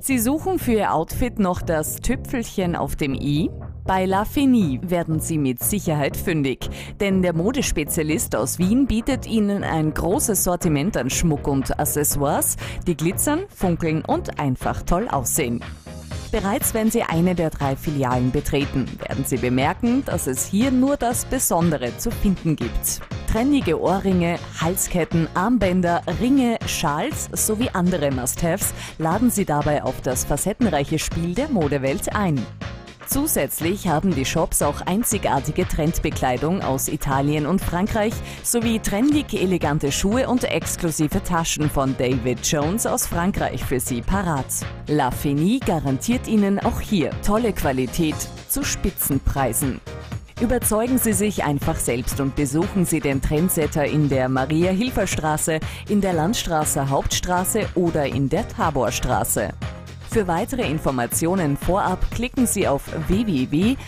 Sie suchen für Ihr Outfit noch das Tüpfelchen auf dem i? Bei La Fini werden Sie mit Sicherheit fündig, denn der Modespezialist aus Wien bietet Ihnen ein großes Sortiment an Schmuck und Accessoires, die glitzern, funkeln und einfach toll aussehen. Bereits wenn Sie eine der drei Filialen betreten, werden Sie bemerken, dass es hier nur das Besondere zu finden gibt. Trendige Ohrringe, Halsketten, Armbänder, Ringe, Schals sowie andere Must-Haves laden Sie dabei auf das facettenreiche Spiel der Modewelt ein. Zusätzlich haben die Shops auch einzigartige Trendbekleidung aus Italien und Frankreich sowie trendig elegante Schuhe und exklusive Taschen von David Jones aus Frankreich für Sie parat. La Fini garantiert Ihnen auch hier tolle Qualität zu Spitzenpreisen. Überzeugen Sie sich einfach selbst und besuchen Sie den Trendsetter in der Maria-Hilfer-Straße, in der Landstraße Hauptstraße oder in der Taborstraße. Für weitere Informationen vorab klicken Sie auf www.lafini.at.